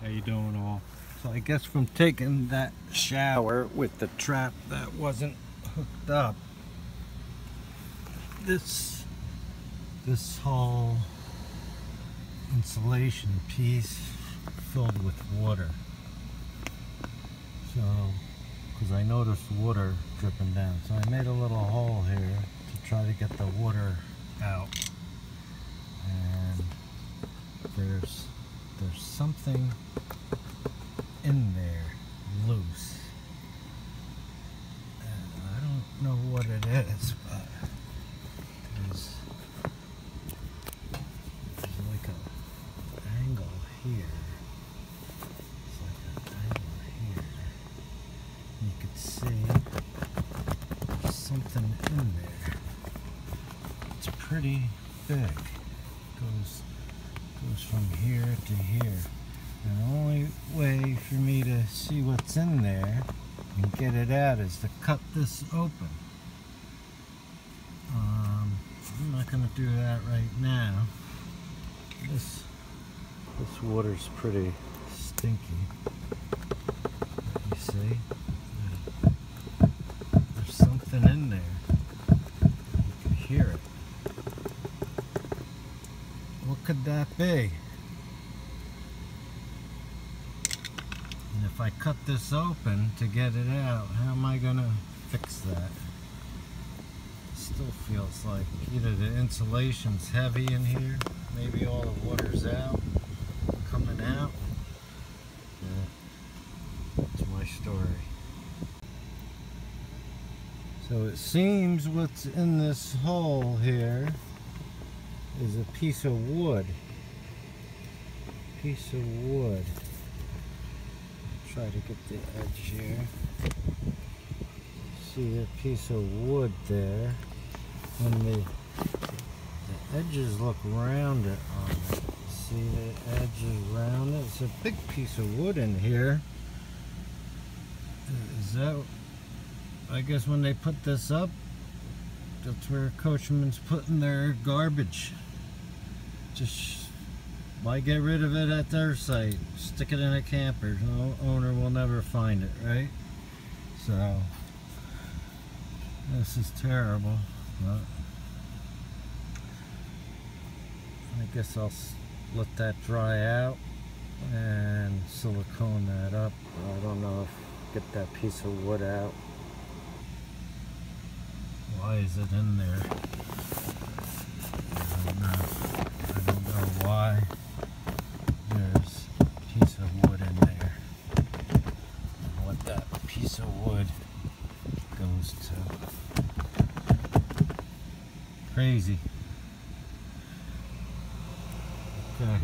How you doing all? So I guess from taking that shower with the trap that wasn't hooked up, this this whole insulation piece filled with water. So, because I noticed water dripping down, so I made a little hole here to try to get the water out. And there's there's something in there loose. And I don't know what it is, but there's, there's like a angle here. It's like an angle here. You could see something in there. It's pretty big. Goes goes from here to here. And the only way for me to see what's in there and get it out is to cut this open. Um, I'm not going to do that right now. This this water's pretty stinky. You see? There's something in there. You can hear it. What could that be? And if I cut this open to get it out, how am I gonna fix that? Still feels like either the insulation's heavy in here, maybe all the water's out, coming out. That's my story. So it seems what's in this hole here is a piece of wood. Piece of wood. Try to get the edge here. See a piece of wood there. And the, the edges look rounded on it. See the edges rounded? It's a big piece of wood in here. Is that, I guess when they put this up, that's where Coachmen's putting their garbage. Just why get rid of it at their site? Stick it in a camper. No owner will never find it, right? So this is terrible. But I guess I'll let that dry out and silicone that up. I don't know if get that piece of wood out. Why is it in there? I don't know. I don't know why there's a piece of wood in there. And what that piece of wood goes to. Crazy. Okay.